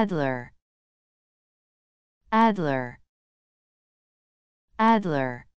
Adler. Adler. Adler.